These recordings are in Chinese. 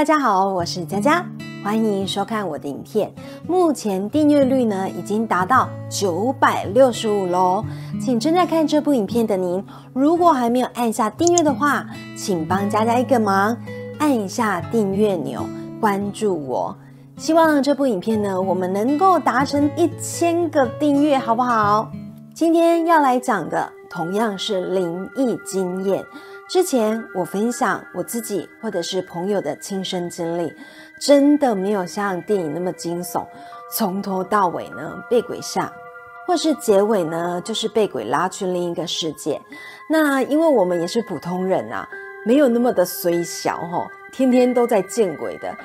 大家好，我是佳佳，欢迎收看我的影片。目前订阅率呢已经达到九百六十五喽，请正在看这部影片的您，如果还没有按下订阅的话，请帮佳佳一个忙，按一下订阅钮，关注我。希望这部影片呢，我们能够达成一千个订阅，好不好？今天要来讲的同样是灵异经验。之前我分享我自己或者是朋友的亲身经历，真的没有像电影那么惊悚，从头到尾呢被鬼吓，或是结尾呢就是被鬼拉去另一个世界。那因为我们也是普通人啊，没有那么的虽小吼，天天都在见鬼的，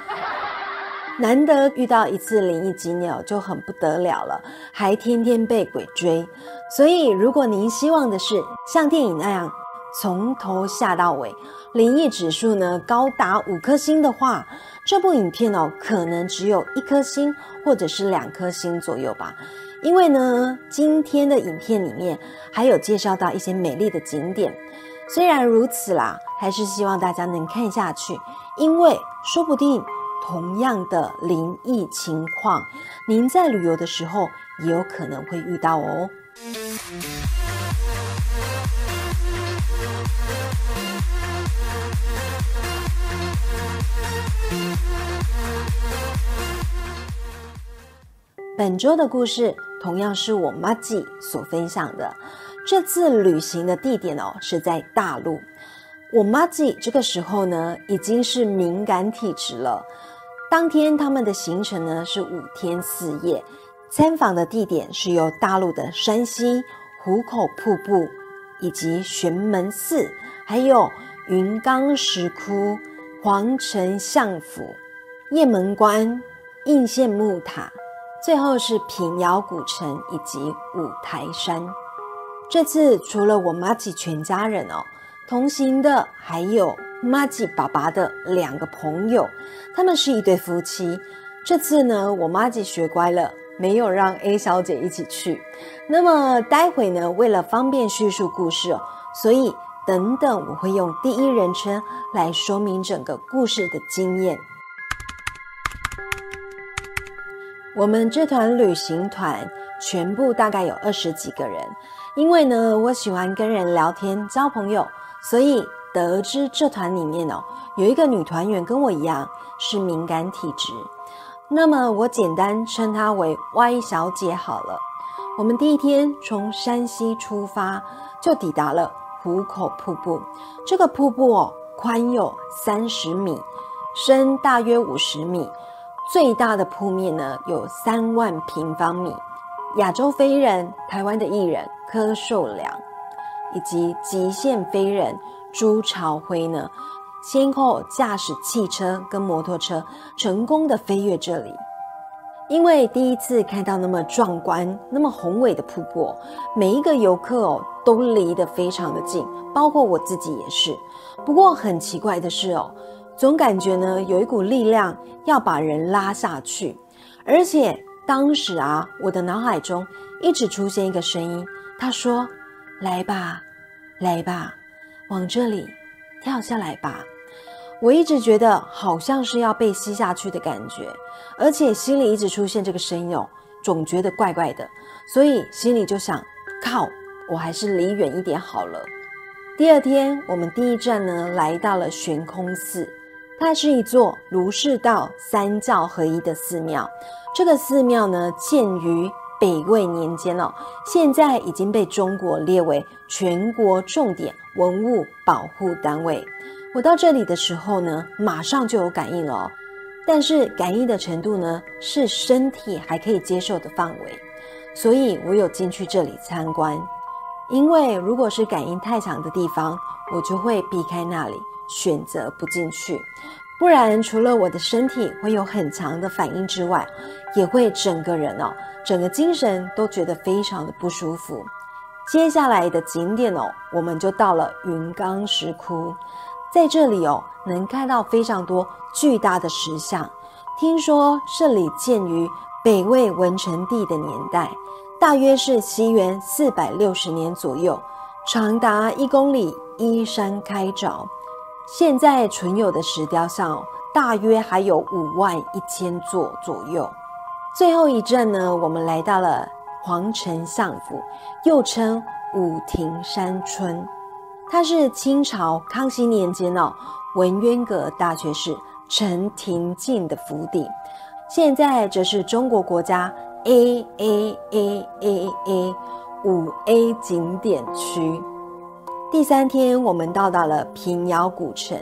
难得遇到一次灵异经验就很不得了了，还天天被鬼追。所以如果您希望的是像电影那样，从头下到尾，灵异指数呢高达五颗星的话，这部影片哦可能只有一颗星或者是两颗星左右吧。因为呢，今天的影片里面还有介绍到一些美丽的景点。虽然如此啦，还是希望大家能看下去，因为说不定同样的灵异情况，您在旅游的时候也有可能会遇到哦。本周的故事同样是我妈吉所分享的。这次旅行的地点哦是在大陆。我妈吉这个时候呢已经是敏感体质了。当天他们的行程呢是五天四夜，参访的地点是由大陆的山西壶口瀑布，以及玄门寺，还有云冈石窟、皇城相府、雁门关、应县木塔。最后是平遥古城以及五台山。这次除了我妈吉全家人哦，同行的还有妈吉爸爸的两个朋友，他们是一对夫妻。这次呢，我妈吉学乖了，没有让 A 小姐一起去。那么待会呢，为了方便叙述故事哦，所以等等我会用第一人称来说明整个故事的经验。我们这团旅行团全部大概有二十几个人，因为呢，我喜欢跟人聊天交朋友，所以得知这团里面哦有一个女团员跟我一样是敏感体质，那么我简单称她为 Y 小姐好了。我们第一天从山西出发，就抵达了壶口瀑布。这个瀑布哦，宽有三十米，深大约五十米。最大的铺面呢有三万平方米，亚洲飞人、台湾的艺人柯受良，以及极限飞人朱朝辉呢，先后驾驶汽车跟摩托车成功的飞越这里。因为第一次看到那么壮观、那么宏伟的瀑布，每一个游客哦都离得非常的近，包括我自己也是。不过很奇怪的是哦。总感觉呢，有一股力量要把人拉下去，而且当时啊，我的脑海中一直出现一个声音，他说：“来吧，来吧，往这里跳下来吧。”我一直觉得好像是要被吸下去的感觉，而且心里一直出现这个声音哦，总觉得怪怪的，所以心里就想：靠，我还是离远一点好了。第二天，我们第一站呢，来到了悬空寺。它是一座儒释道三教合一的寺庙。这个寺庙呢，建于北魏年间哦，现在已经被中国列为全国重点文物保护单位。我到这里的时候呢，马上就有感应了，但是感应的程度呢，是身体还可以接受的范围，所以我有进去这里参观。因为如果是感应太强的地方，我就会避开那里。选择不进去，不然除了我的身体会有很强的反应之外，也会整个人哦，整个精神都觉得非常的不舒服。接下来的景点哦，我们就到了云冈石窟，在这里哦，能看到非常多巨大的石像。听说这里建于北魏文成帝的年代，大约是西元四百六十年左右，长达一公里，依山开凿。现在存有的石雕像大约还有五万一千座左右。最后一站呢，我们来到了皇城相府，又称武亭山村。它是清朝康熙年间哦，文渊阁大学士陈廷敬的府邸，现在则是中国国家 A A A A A 五 A 景点区。第三天，我们到达了平遥古城，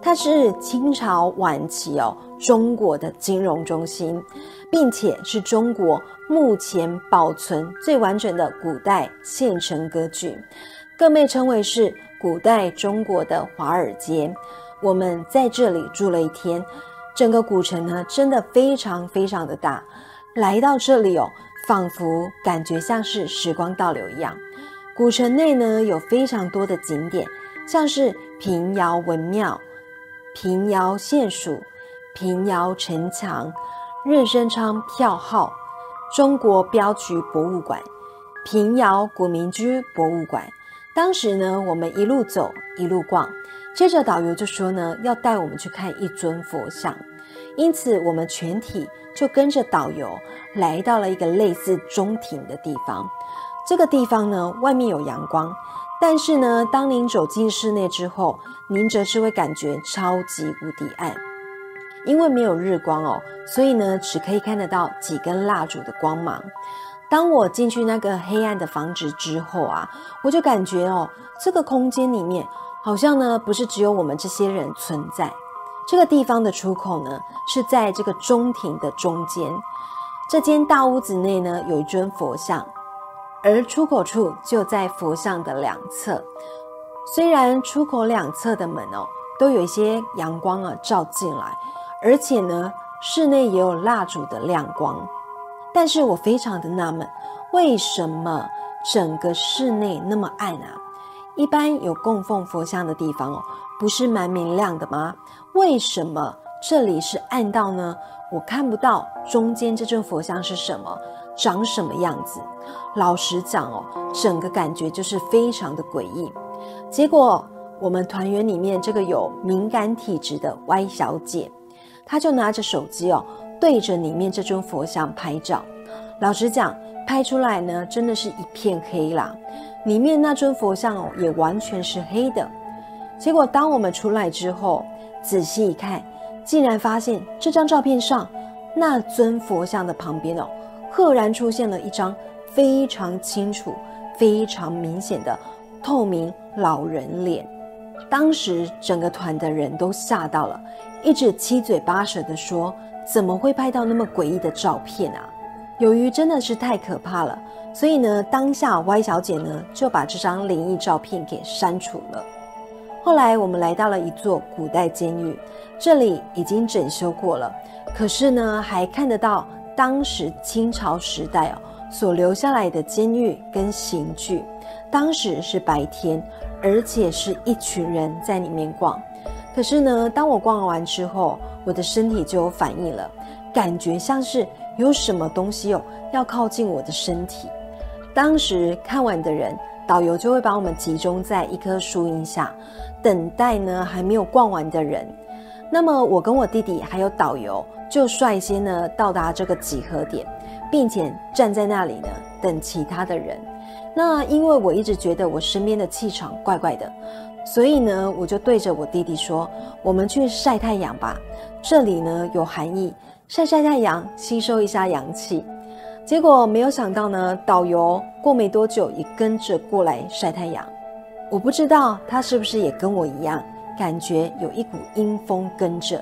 它是清朝晚期哦中国的金融中心，并且是中国目前保存最完整的古代县城歌剧，更被称为是古代中国的华尔街。我们在这里住了一天，整个古城呢真的非常非常的大，来到这里哦，仿佛感觉像是时光倒流一样。古城内呢有非常多的景点，像是平遥文庙、平遥县署、平遥城墙、任生昌票号、中国镖局博物馆、平遥古民居博物馆。当时呢，我们一路走一路逛，接着导游就说呢要带我们去看一尊佛像，因此我们全体就跟着导游来到了一个类似中庭的地方。这个地方呢，外面有阳光，但是呢，当您走进室内之后，您则是会感觉超级无敌暗，因为没有日光哦，所以呢，只可以看得到几根蜡烛的光芒。当我进去那个黑暗的房子之后啊，我就感觉哦，这个空间里面好像呢，不是只有我们这些人存在。这个地方的出口呢，是在这个中庭的中间。这间大屋子内呢，有一尊佛像。而出口处就在佛像的两侧，虽然出口两侧的门哦都有一些阳光啊照进来，而且呢室内也有蜡烛的亮光，但是我非常的纳闷，为什么整个室内那么暗啊？一般有供奉佛像的地方哦，不是蛮明亮的吗？为什么这里是暗道呢？我看不到中间这尊佛像是什么。长什么样子？老实讲哦，整个感觉就是非常的诡异。结果我们团员里面这个有敏感体质的 Y 小姐，她就拿着手机哦，对着里面这尊佛像拍照。老实讲，拍出来呢，真的是一片黑啦。里面那尊佛像哦，也完全是黑的。结果当我们出来之后，仔细一看，竟然发现这张照片上那尊佛像的旁边哦。赫然出现了一张非常清楚、非常明显的透明老人脸。当时整个团的人都吓到了，一直七嘴八舌的说：“怎么会拍到那么诡异的照片啊？”由于真的是太可怕了，所以呢，当下 Y 小姐呢就把这张灵异照片给删除了。后来我们来到了一座古代监狱，这里已经整修过了，可是呢还看得到。当时清朝时代哦，所留下来的监狱跟刑具，当时是白天，而且是一群人在里面逛。可是呢，当我逛完之后，我的身体就有反应了，感觉像是有什么东西哦要靠近我的身体。当时看完的人，导游就会把我们集中在一棵树荫下，等待呢还没有逛完的人。那么我跟我弟弟还有导游。就率先呢到达这个集合点，并且站在那里呢等其他的人。那因为我一直觉得我身边的气场怪怪的，所以呢我就对着我弟弟说：“我们去晒太阳吧，这里呢有寒意，晒晒太阳，吸收一下阳气。”结果没有想到呢，导游过没多久也跟着过来晒太阳。我不知道他是不是也跟我一样，感觉有一股阴风跟着。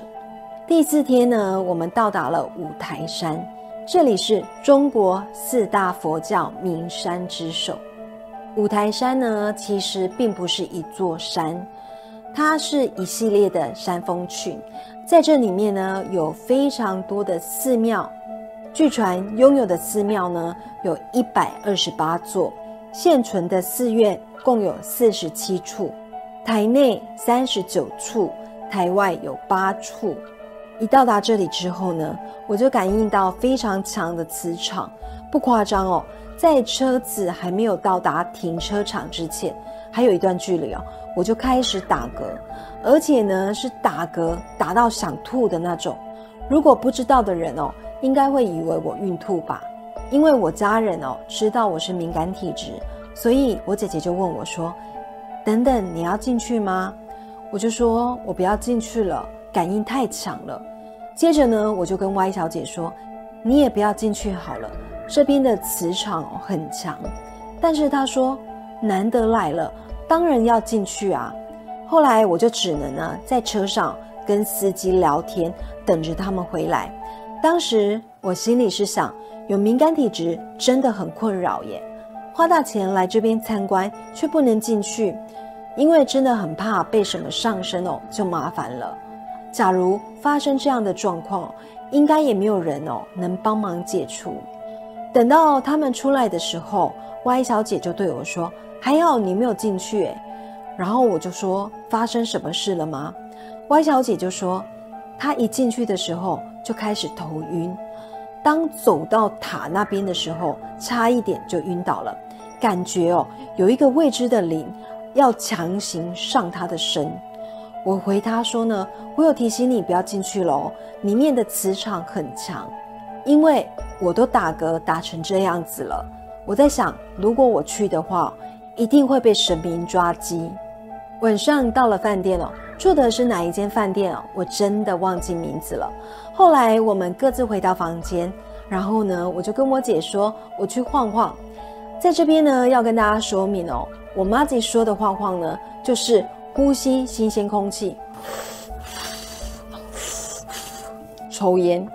第四天呢，我们到达了五台山，这里是中国四大佛教名山之首。五台山呢，其实并不是一座山，它是一系列的山峰群，在这里面呢，有非常多的寺庙。据传拥有的寺庙呢，有一百二十八座，现存的寺院共有四十七处，台内三十九处，台外有八处。一到达这里之后呢，我就感应到非常强的磁场，不夸张哦，在车子还没有到达停车场之前，还有一段距离哦，我就开始打嗝，而且呢是打嗝打到想吐的那种。如果不知道的人哦，应该会以为我孕吐吧，因为我家人哦知道我是敏感体质，所以我姐姐就问我说：“等等，你要进去吗？”我就说：“我不要进去了。”感应太强了，接着呢，我就跟 Y 小姐说：“你也不要进去好了，这边的磁场很强。”但是他说：“难得来了，当然要进去啊。”后来我就只能呢，在车上跟司机聊天，等着他们回来。当时我心里是想，有敏感体质真的很困扰耶，花大钱来这边参观却不能进去，因为真的很怕被什么上身哦，就麻烦了。假如发生这样的状况，应该也没有人哦能帮忙解除。等到他们出来的时候，Y 小姐就对我说：“还好你没有进去。”然后我就说：“发生什么事了吗？”Y 小姐就说：“她一进去的时候就开始头晕，当走到塔那边的时候，差一点就晕倒了，感觉哦有一个未知的灵要强行上她的身。”我回她说呢，我有提醒你不要进去喽，里面的磁场很强，因为我都打嗝打成这样子了。我在想，如果我去的话，一定会被神明抓鸡。晚上到了饭店哦，住的是哪一间饭店哦？我真的忘记名字了。后来我们各自回到房间，然后呢，我就跟我姐说，我去晃晃。在这边呢，要跟大家说明哦，我妈姐说的晃晃呢，就是。呼吸新鲜空气，抽烟。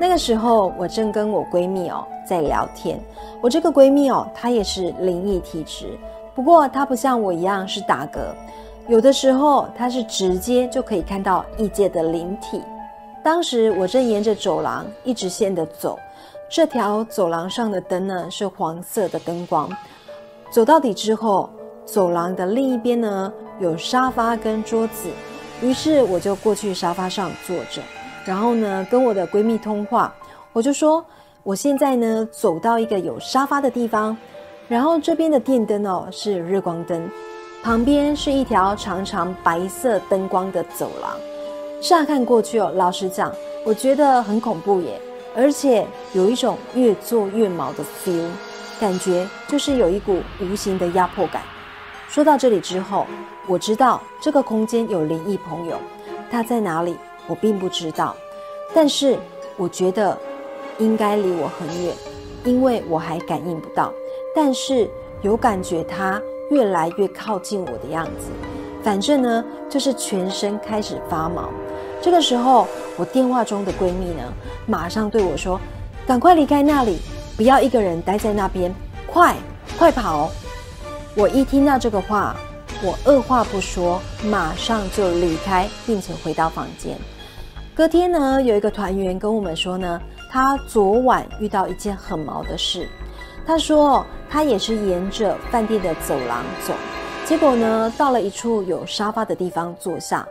那个时候，我正跟我闺蜜哦在聊天。我这个闺蜜哦，她也是灵异体质，不过她不像我一样是打嗝，有的时候她是直接就可以看到异界的灵体。当时我正沿着走廊一直线的走，这条走廊上的灯呢是黄色的灯光。走到底之后，走廊的另一边呢有沙发跟桌子，于是我就过去沙发上坐着，然后呢跟我的闺蜜通话。我就说我现在呢走到一个有沙发的地方，然后这边的电灯哦是日光灯，旁边是一条长长白色灯光的走廊。乍看过去哦，老实讲，我觉得很恐怖耶，而且有一种越做越毛的 feel。感觉就是有一股无形的压迫感。说到这里之后，我知道这个空间有灵异朋友，他在哪里我并不知道，但是我觉得应该离我很远，因为我还感应不到，但是有感觉他越来越靠近我的样子。反正呢，就是全身开始发毛。这个时候，我电话中的闺蜜呢，马上对我说：“赶快离开那里。”不要一个人待在那边，快快跑！我一听到这个话，我二话不说，马上就离开，并且回到房间。隔天呢，有一个团员跟我们说呢，他昨晚遇到一件很毛的事。他说他也是沿着饭店的走廊走，结果呢，到了一处有沙发的地方坐下。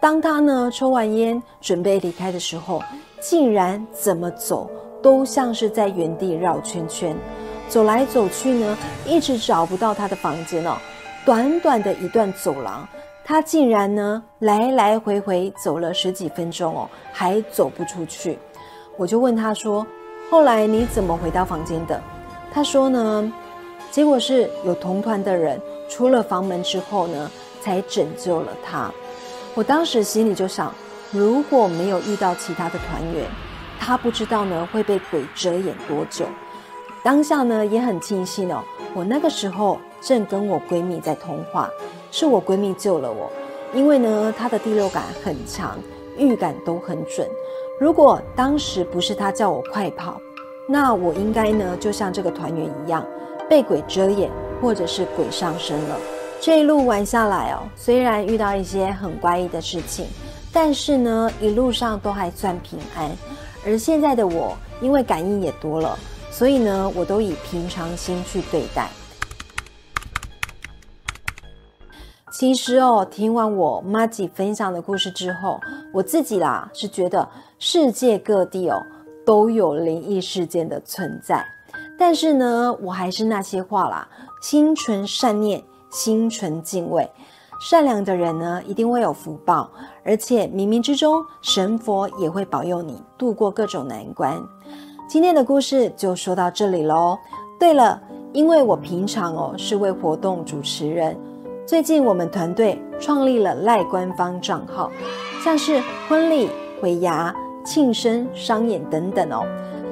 当他呢抽完烟准备离开的时候，竟然怎么走？都像是在原地绕圈圈，走来走去呢，一直找不到他的房间哦。短短的一段走廊，他竟然呢来来回回走了十几分钟哦，还走不出去。我就问他说：“后来你怎么回到房间的？”他说呢，结果是有同团的人出了房门之后呢，才拯救了他。我当时心里就想，如果没有遇到其他的团员。他不知道呢会被鬼遮眼多久，当下呢也很庆幸哦，我那个时候正跟我闺蜜在通话，是我闺蜜救了我，因为呢她的第六感很强，预感都很准。如果当时不是她叫我快跑，那我应该呢就像这个团员一样，被鬼遮眼，或者是鬼上身了。这一路玩下来哦，虽然遇到一些很怪异的事情，但是呢一路上都还算平安。而现在的我，因为感应也多了，所以呢，我都以平常心去对待。其实哦，听完我妈吉分享的故事之后，我自己啦是觉得世界各地哦都有灵异事件的存在。但是呢，我还是那些话啦，心存善念，心存敬畏，善良的人呢一定会有福报，而且冥冥之中神佛也会保佑你度过各种难关。今天的故事就说到这里喽。对了，因为我平常哦是位活动主持人。最近我们团队创立了赖官方账号，像是婚礼、尾牙、庆生、商演等等哦，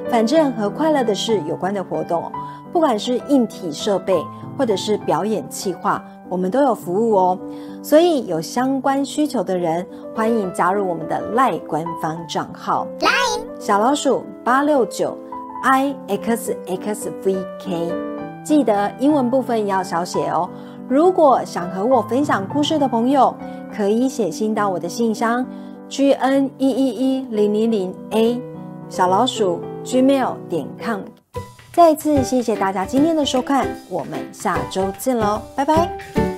反正和快乐的事有关的活动，不管是硬体设备或者是表演企划，我们都有服务哦。所以有相关需求的人，欢迎加入我们的赖官方账号，小老鼠八六九 i x x v k，记得英文部分要小写哦。如果想和我分享故事的朋友，可以写信到我的信箱 g n 一一一零零零 a 小老鼠 gmail 点 com。再次谢谢大家今天的收看，我们下周见喽，拜拜。